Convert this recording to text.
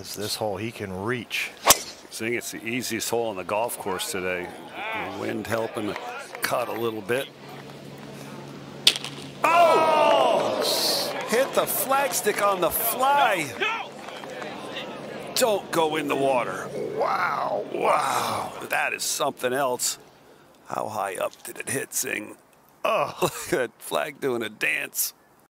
is this hole he can reach. I it's the easiest hole on the golf course today. The wind helping the cut a little bit. Oh! Hit the flagstick on the fly. Don't go in the water. Wow, wow. That is something else. How high up did it hit, Sing? Oh, look at that flag doing a dance.